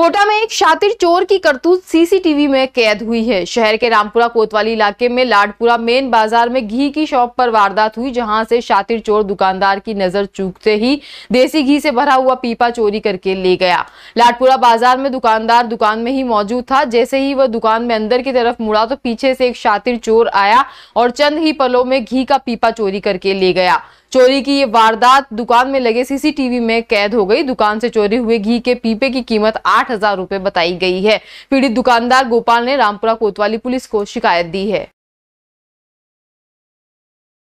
कोटा में एक शातिर चोर की करतूत सीसीटीवी में कैद हुई है। शहर के रामपुरा कोतवाली इलाके में लाडपुरा मेन बाज़ार में घी की शॉप पर वारदात हुई, जहाँ से शातिर चोर दुकानदार की नज़र चूकते ही देसी घी से भरा हुआ पीपा चोरी करके ले गया। लाडपुरा बाज़ार में दुकानदार दुकान में ही मौजूद था। जैसे ही वह दुकान में अंदर की तरफ़ मुड़ा तो पीछे से एक शातिर चोर आया और चंद ही पलों में घी का पीपा चोरी करके ले गया। चोरी की ये वारदात दुकान में लगे सीसीटीवी में कैद हो गई। दुकान से चोरी हुए घी के पीपे की कीमत आठ हज़ार बताई गई है। पीड़ित दुकानदार गोपाल ने रामपुरा कोतवाली पुलिस को शिकायत दी है।